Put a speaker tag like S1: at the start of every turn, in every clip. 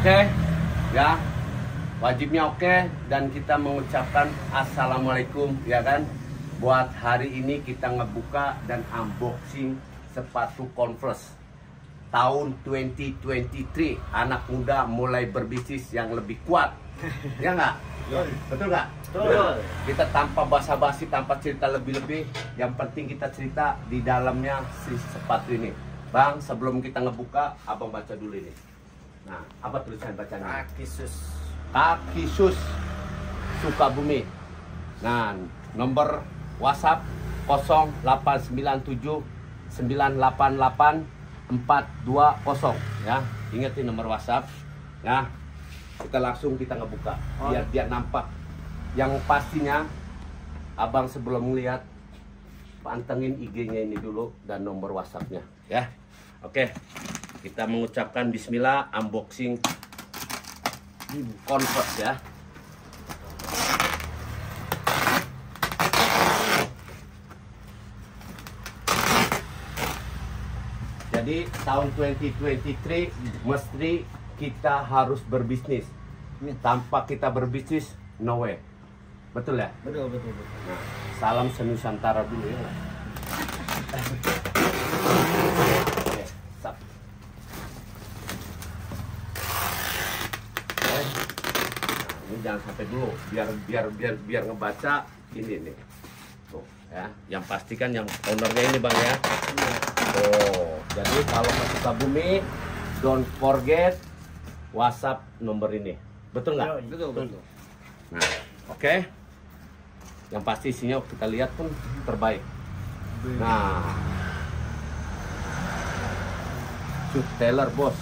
S1: Oke, ya? Wajibnya oke dan kita mengucapkan assalamualaikum ya kan. Buat hari ini kita ngebuka dan unboxing sepatu Converse tahun 2023 anak muda mulai berbisnis yang lebih kuat. Ya nggak? Betul nggak?
S2: Betul.
S1: kita tanpa basa-basi tanpa cerita lebih-lebih yang penting kita cerita di dalamnya si sepatu ini. Bang sebelum kita ngebuka abang baca dulu ini nah apa tulisan bacanya
S2: Kaki sus.
S1: kaki sus. Sukabumi. Nah nomor WhatsApp 0897 988 420 ya ingetin nomor WhatsApp. Ya kita langsung kita ngebuka. Biar dia nampak. Yang pastinya abang sebelum melihat pantengin IG-nya ini dulu dan nomor WhatsApp-nya. Ya oke kita mengucapkan Bismillah unboxing Converse ya Jadi tahun 2023 mesti kita harus berbisnis. Tanpa kita berbisnis, no way. Betul ya?
S2: Betul betul betul.
S1: Nah, salam senusantara dulu ya. Oke, sap. Oke. Nah, ini jangan sampai dulu, biar biar biar biar ngebaca ini nih. Tuh, ya. Yang pastikan yang ownernya ini bang ya. Oh, jadi kalau ke Sukabumi, don't forget WhatsApp nomor ini. Betul nggak?
S2: Betul betul.
S1: Nah, oke. Yang pasti isinya kita lihat pun terbaik. Nah, Cut Taylor bos,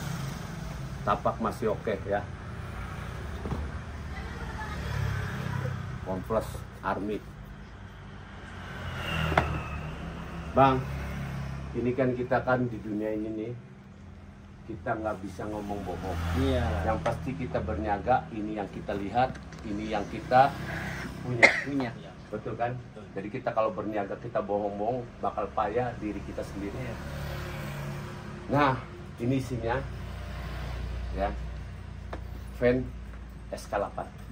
S1: tapak masih oke ya. Converse Army. Bang, ini kan kita kan di dunia ini nih, kita nggak bisa ngomong bohong.
S2: Iya.
S1: Yang pasti kita berniaga, ini yang kita lihat, ini yang kita punya.
S2: Punya.
S1: Betul kan? Jadi kita kalau berniaga kita bohong-bohong bakal payah diri kita sendiri.
S2: Iya.
S1: Nah, ini isinya ya. Fan SK8.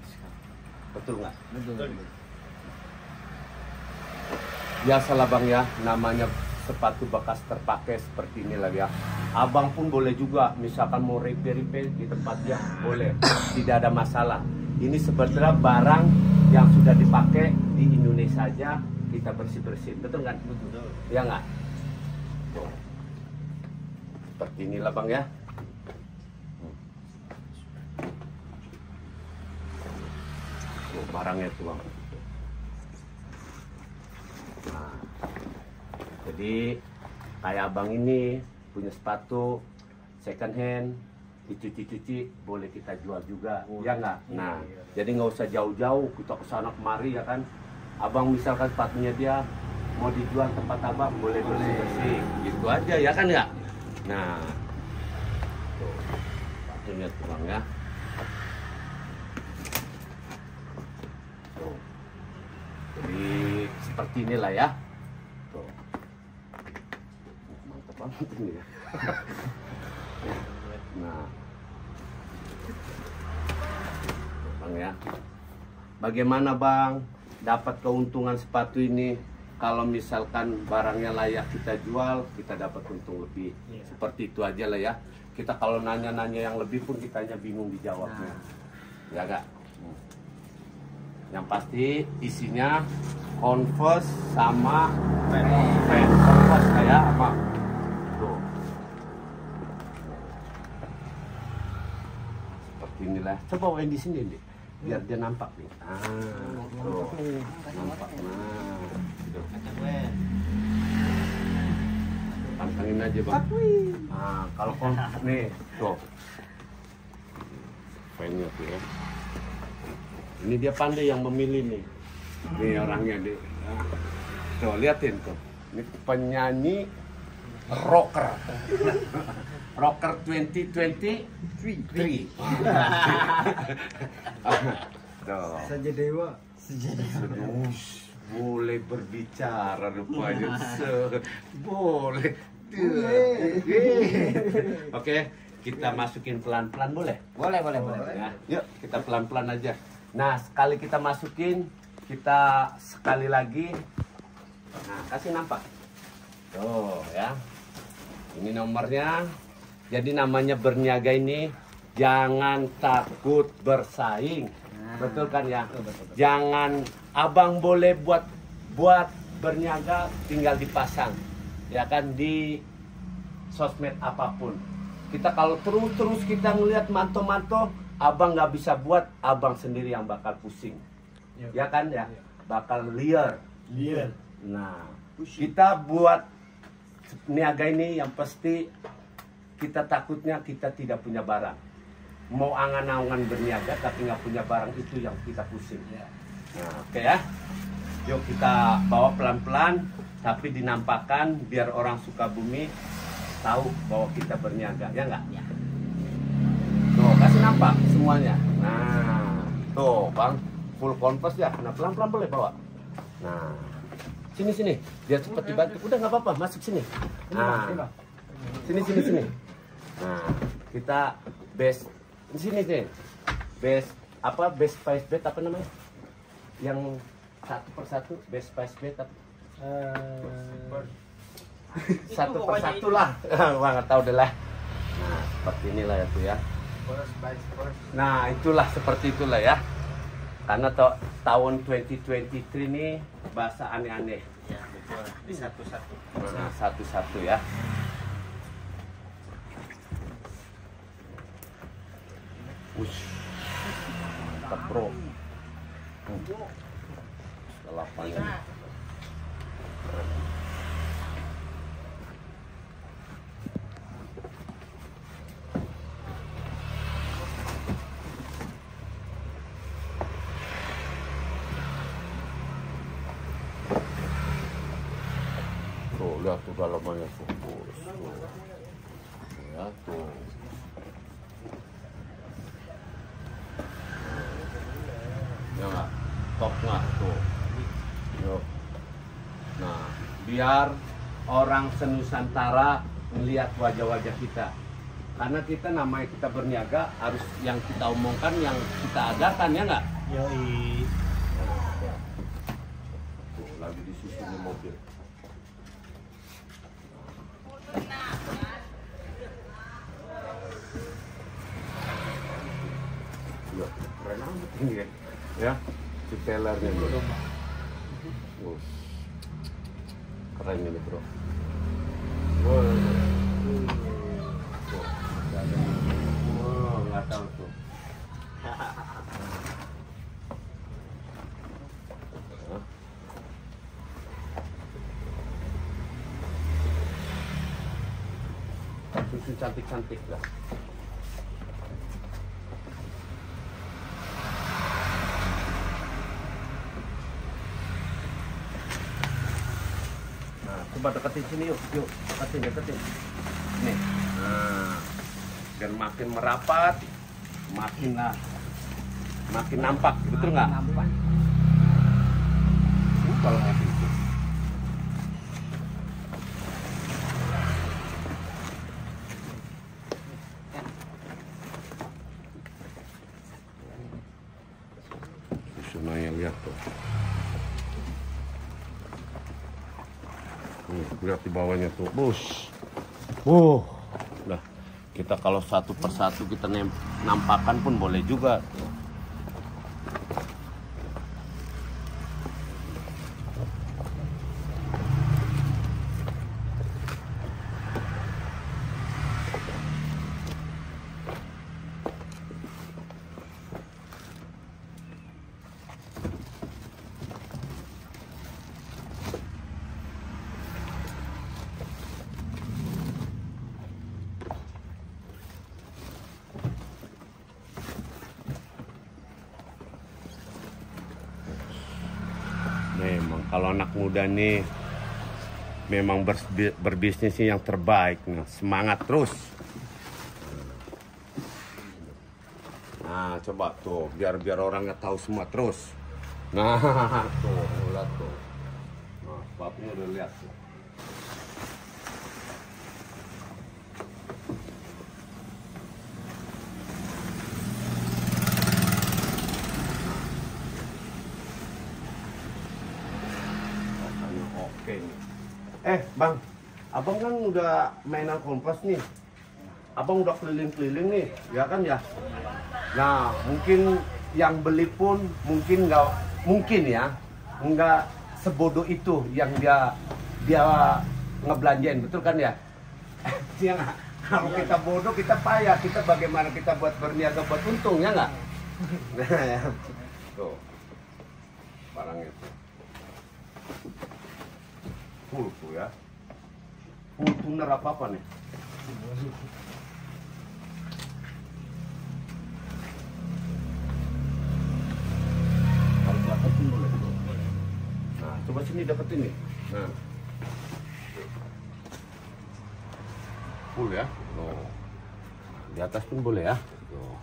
S1: Betul nggak?
S2: Betul. betul.
S1: Biasalah Bang ya, namanya sepatu bekas terpakai seperti inilah ya. Abang pun boleh juga, misalkan mau repair-repair di tempatnya boleh, tidak ada masalah. Ini sebenarnya barang yang sudah dipakai di Indonesia saja kita bersih-bersihin, betul kan?
S2: Betul.
S1: Ya nggak? Seperti inilah bang ya. Barangnya tuh bang. Nah, jadi kayak abang ini punya sepatu second hand dicuci-cuci boleh kita jual juga. Ya nggak? nah
S2: Iya.
S1: jadi nggak usah jauh-jauh kita ke sana kemari ya kan? Abang misalkan sepatunya dia mau dijual tempat abang boleh bersih bersih gitu aja ya kan ya nah tuh sepatunya tuh bang ya tuh jadi seperti inilah ya tuh mantap banget ini ya Nah, bang ya, bagaimana bang dapat keuntungan sepatu ini? Kalau misalkan barangnya layak kita jual, kita dapat untung lebih.
S2: Iya.
S1: Seperti itu aja lah ya. Kita kalau nanya-nanya yang lebih pun kita hanya bingung dijawabnya. Ya gak? Hmm. Yang pasti isinya Converse sama
S2: Fan.
S1: fan. Converse kayak apa? Tuh. Seperti inilah. Coba main di sini, Dik. Biar dia nampak nih. Ah, tuh. Nampak. Nah, gitu. Pantangin aja, Bang. Nah, kalau kon nih, tuh. Pennya tuh ya. Ini dia pandai yang memilih nih. Nih orangnya, Dik. Nah, Tuh, liatin tuh. Ini penyanyi rocker. rocker 2023. Tuh.
S2: Saja dewa.
S1: Boleh berbicara rupanya. Se- Boleh. Oke, kita masukin pelan-pelan boleh?
S2: Boleh, boleh, boleh.
S1: Ya, yuk kita pelan-pelan aja. Nah, sekali kita masukin, kita sekali lagi. Nah, kasih nampak. Tuh, ya. Ini nomornya. Jadi namanya berniaga ini jangan takut bersaing.
S2: Nah.
S1: Betul kan ya?
S2: Betul, betul, betul.
S1: Jangan abang boleh buat buat berniaga tinggal dipasang. Ya kan di sosmed apa pun. Kita kalau terus-terus kita ngelihat manto-manto, abang nggak bisa buat, abang sendiri yang bakal pusing. Ya kan ya? Bakal liar.
S3: Iya.
S1: Nah, kita buat niaga ini yang pasti kita takutnya kita tidak punya barang. Mau angan-angan berniaga tapi nggak punya barang itu yang kita pusing. Nah, oke ya. Yuk kita bawa pelan-pelan tapi dinampakkan biar orang suka bumi tahu bahwa kita berniaga, ya nggak?
S2: Ya.
S1: Tuh, kasih nampak semuanya. Nah, tuh bang, full kompos ya. Nah, pelan-pelan boleh bawa. Nah, sini sini, biar cepat dibantu. Udah nggak apa-apa, masuk sini. Nah, sini sini sini. Nah, kita base sini sini. Base apa? Base spice bed apa namanya? Yang satu persatu base spice bed apa? satu persatu lah. Wah nggak tahu deh lah. Nah, seperti inilah ya tuh ya. Nah, itulah seperti itulah ya. Karena to- tahun 2023 ini bahasa aneh-aneh.
S2: Ya, betul. Di satu-satu.
S1: Nah, satu-satu ya. Wush. Mantap, bro. Hmm. Lalapannya. Tuh, lihat tuh dalamannya tuh. Tuh. Ya, tuh. Ya nggak? Top nggak tuh? Yuk. Nah, biar orang senusantara melihat wajah-wajah kita. Karena kita namanya kita berniaga harus yang kita omongkan yang kita adakan ya nggak?
S3: Yoi.
S1: Tuh, lagi disusun di mobil. Ya, keren amat ini ya. Ya, detailernya nih. Wush. Keren ini bro. Wow. Wow, nggak tahu tuh. Susu cantik-cantik lah. Coba deketin sini yuk, yuk, deketin, deketin. Nih, nah, biar makin merapat, makin lah, makin nampak, betul nggak?
S2: Nampak.
S1: Uh, kalau kayak gitu. Susunannya lihat tuh. Nih, lihat di bawahnya tuh, bus. Uh, udah. Kita kalau satu persatu kita nampakkan pun boleh juga. Tuh. Memang kalau anak muda nih memang bersbi- berbisnis yang terbaik. Nah, semangat terus. Nah, coba tuh biar biar orangnya tahu semua terus. Nah, tuh lihat tuh. Nah, sebabnya udah lihat tuh. Eh, Bang. Abang kan udah mainan kompas nih. Abang udah keliling-keliling nih, ya kan ya? Nah, mungkin yang beli pun mungkin nggak mungkin ya, nggak sebodoh itu yang dia dia ngebelanjain, betul kan ya? Iya? Kalau kita bodoh, kita payah. Kita bagaimana kita buat berniaga buat untung, ya nggak? Nah. Tuh. Barangnya tuh. Tuh ya. Full tuner apa-apa nih. Kalau deketin boleh. Nah, coba sini deketin nih. Nah. Full ya. Tuh. Di atas pun boleh ya. Tuh.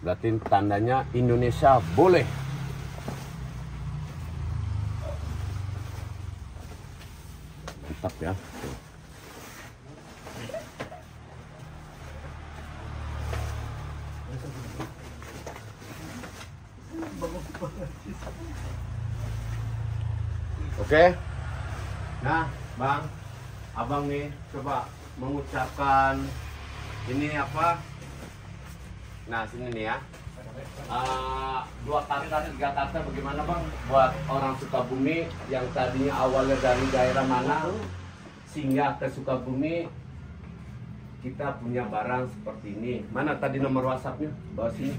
S1: Berarti tandanya Indonesia boleh. Mantap ya. Oke. Nah, Bang, Abang nih coba mengucapkan ini apa? Nah, sini nih ya. Eh, dua kata, tiga kata bagaimana Bang buat orang Sukabumi yang tadinya awalnya dari daerah mana sehingga ke Sukabumi kita punya barang seperti ini. Mana tadi nomor WhatsAppnya? Bawa sini.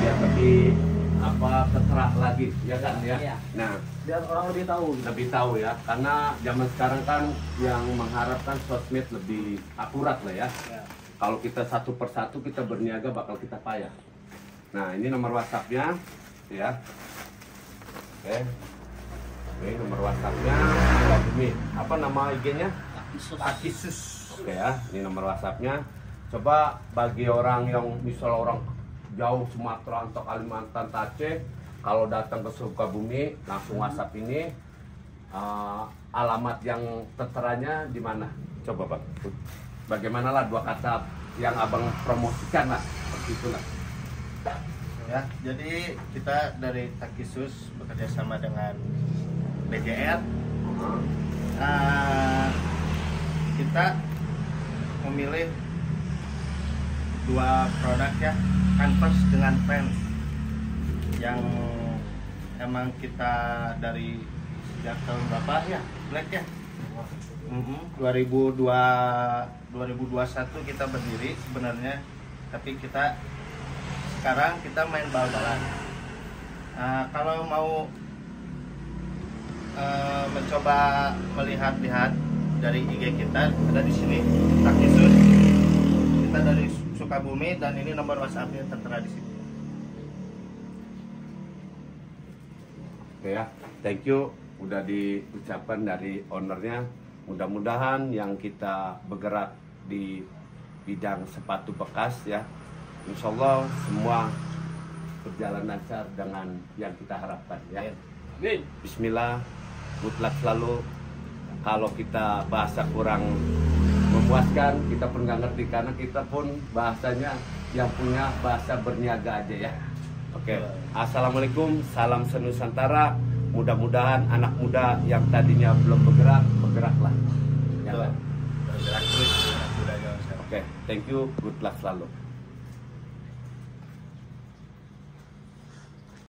S1: Biar lebih apa keterak lagi ya kan ya.
S2: Iya.
S1: Nah,
S2: Biar orang lebih tahu.
S1: lebih tahu ya karena zaman sekarang kan yang mengharapkan sosmed lebih akurat lah ya
S2: Ya.
S1: Kalau kita satu persatu kita berniaga bakal kita payah. Nah ini nomor whatsappnya ya. Oke. Ini nomor whatsappnya ini apa nama IG-nya Akisus. Oke ya. Ini nomor whatsappnya. Coba bagi orang yang misal orang jauh Sumatera atau Kalimantan Aceh kalau datang ke Sukabumi langsung WhatsApp ini. Eh, alamat yang terteranya di mana? Coba bang bagaimana lah dua kata yang abang promosikan lah seperti itulah
S2: Ya, jadi kita dari Takisus bekerja sama dengan BJR. Ah, kita memilih dua produk ya, Canvas dengan Pants yang emang kita dari sejak tahun berapa ya, Black ya? Mhm, 2002 2021 kita berdiri sebenarnya tapi kita sekarang kita main bal-balan. Nah, kalau mau eh, mencoba melihat-lihat dari IG kita ada di sini Takisus kita dari Sukabumi dan ini nomor WhatsAppnya tertera di sini.
S1: Oke ya thank you. Udah diucapkan dari ownernya. Mudah-mudahan yang kita bergerak di bidang sepatu bekas ya. Insya Allah semua berjalan lancar dengan yang kita harapkan ya. Bismillah luck selalu. Kalau kita bahasa kurang memuaskan kita pun nggak ngerti karena kita pun bahasanya yang punya bahasa berniaga aja ya. Oke assalamualaikum salam senusantara. Mudah-mudahan anak muda yang tadinya belum bergerak bergeraklah. Ya. Kan? Oke thank you. Good luck selalu